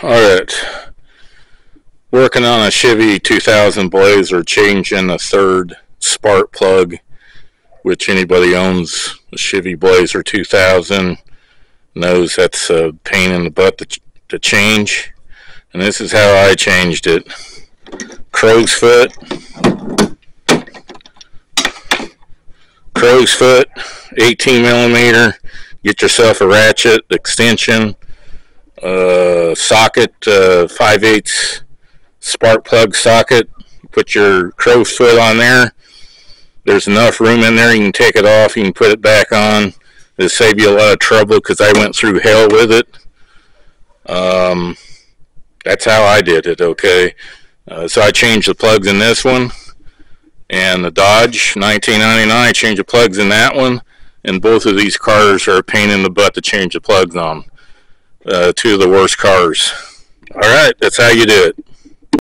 All right. Working on a Chevy 2000 Blazer, changing a third spark plug, which anybody owns a Chevy Blazer 2000 knows that's a pain in the butt to, to change. And this is how I changed it. Crow's foot. Crow's foot, 18 millimeter. Get yourself a ratchet extension uh, socket, uh, 5 8 spark plug socket. Put your crow's foot on there. There's enough room in there. You can take it off. You can put it back on. It'll save you a lot of trouble because I went through hell with it. Um, that's how I did it, okay? Uh, so I changed the plugs in this one. And the Dodge 1999, I changed the plugs in that one. And both of these cars are a pain in the butt to change the plugs on uh, two of the worst cars. All right, that's how you do it.